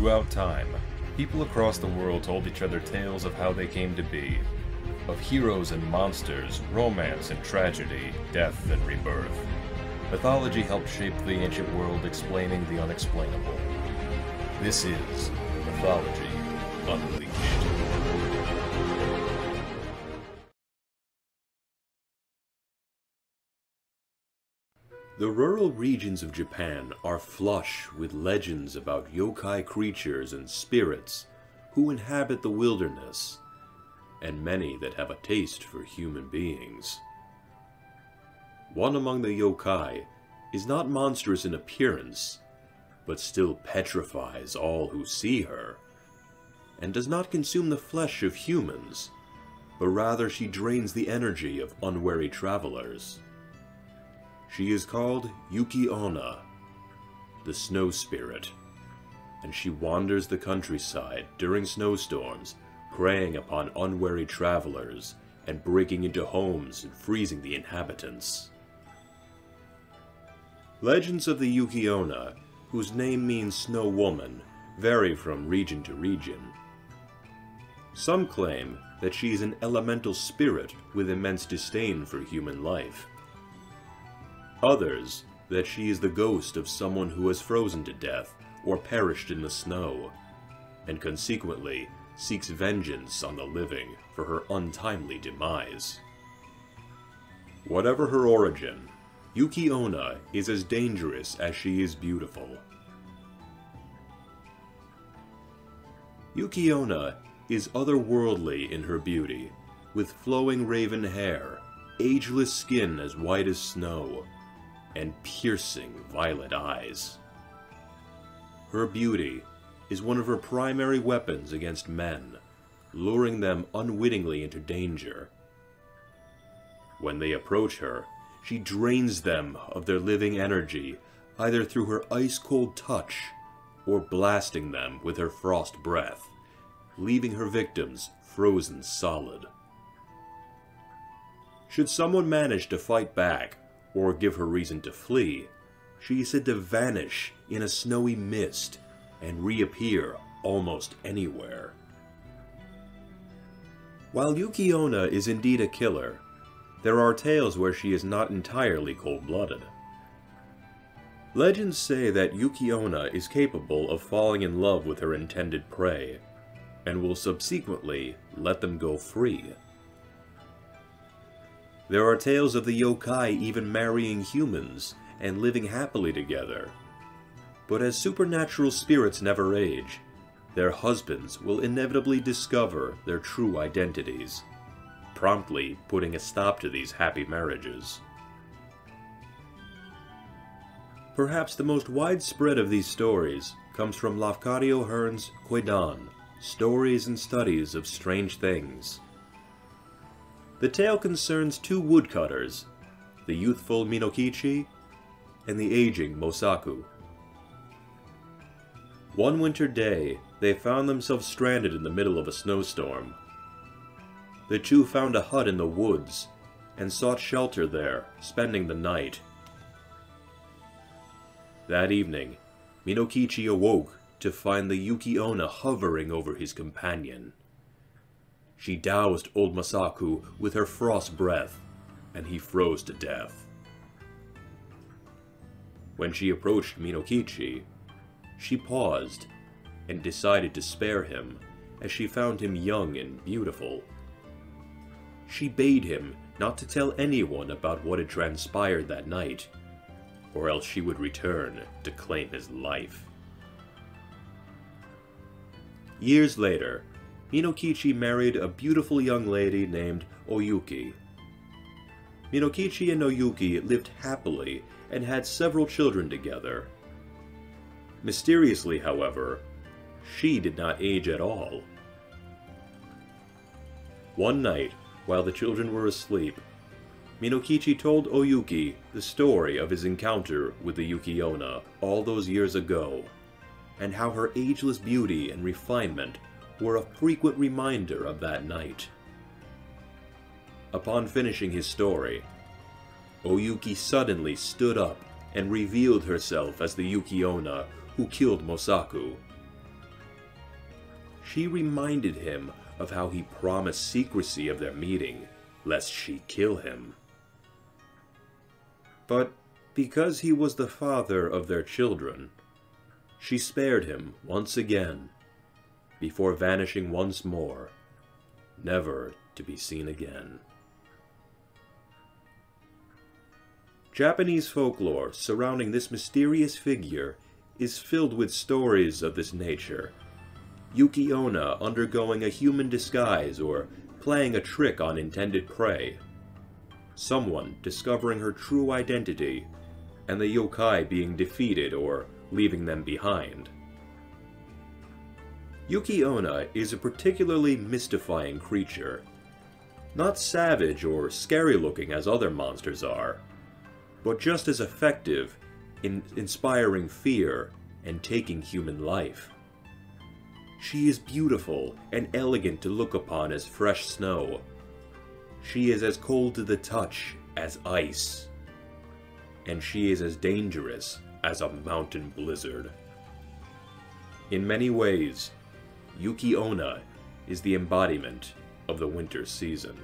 Throughout time, people across the world told each other tales of how they came to be. Of heroes and monsters, romance and tragedy, death and rebirth. Mythology helped shape the ancient world explaining the unexplainable. This is Mythology Unleashed. The rural regions of Japan are flush with legends about yokai creatures and spirits who inhabit the wilderness, and many that have a taste for human beings. One among the yokai is not monstrous in appearance, but still petrifies all who see her, and does not consume the flesh of humans, but rather she drains the energy of unwary travelers. She is called Yuki Onna, the snow spirit, and she wanders the countryside during snowstorms, preying upon unwary travelers and breaking into homes and freezing the inhabitants. Legends of the Yuki Onna, whose name means snow woman, vary from region to region. Some claim that she is an elemental spirit with immense disdain for human life. Others, that she is the ghost of someone who has frozen to death or perished in the snow, and consequently seeks vengeance on the living for her untimely demise. Whatever her origin, Yuki Onna is as dangerous as she is beautiful. Yuki Onna is otherworldly in her beauty, with flowing raven hair, ageless skin as white as snow, and piercing violet eyes. Her beauty is one of her primary weapons against men, luring them unwittingly into danger. When they approach her, she drains them of their living energy, either through her ice-cold touch or blasting them with her frost breath, leaving her victims frozen solid. Should someone manage to fight back, or give her reason to flee, she is said to vanish in a snowy mist and reappear almost anywhere. While Yuki Onna is indeed a killer, there are tales where she is not entirely cold-blooded. Legends say that Yuki Onna is capable of falling in love with her intended prey, and will subsequently let them go free. There are tales of the yokai even marrying humans and living happily together. But as supernatural spirits never age, their husbands will inevitably discover their true identities, promptly putting a stop to these happy marriages. Perhaps the most widespread of these stories comes from Lafcadio Hearn's Kwaidan, Stories and Studies of Strange Things, the tale concerns two woodcutters, the youthful Minokichi and the aging Mosaku. One winter day, they found themselves stranded in the middle of a snowstorm. The two found a hut in the woods and sought shelter there, spending the night. That evening, Minokichi awoke to find the Yuki Onna hovering over his companion. She doused old Mosaku with her frost breath, and he froze to death. When she approached Minokichi, she paused and decided to spare him, as she found him young and beautiful. She bade him not to tell anyone about what had transpired that night, or else she would return to claim his life. Years later, Minokichi married a beautiful young lady named Oyuki. Minokichi and Oyuki lived happily and had several children together. Mysteriously, however, she did not age at all. One night, while the children were asleep, Minokichi told Oyuki the story of his encounter with the Yuki Onna all those years ago, and how her ageless beauty and refinement were a frequent reminder of that night. Upon finishing his story, Oyuki suddenly stood up and revealed herself as the Yuki Onna who killed Mosaku. she reminded him of how he promised secrecy of their meeting, lest she kill him. But because he was the father of their children, she spared him once again, before vanishing once more, never to be seen again. Japanese folklore surrounding this mysterious figure is filled with stories of this nature. Yuki Onna undergoing a human disguise or playing a trick on intended prey. Someone discovering her true identity, and the yokai being defeated or leaving them behind. Yuki Onna is a particularly mystifying creature. Not savage or scary looking as other monsters are, but just as effective in inspiring fear and taking human life. She is beautiful and elegant to look upon as fresh snow. She is as cold to the touch as ice. And she is as dangerous as a mountain blizzard. In many ways, Yuki Onna is the embodiment of the winter season.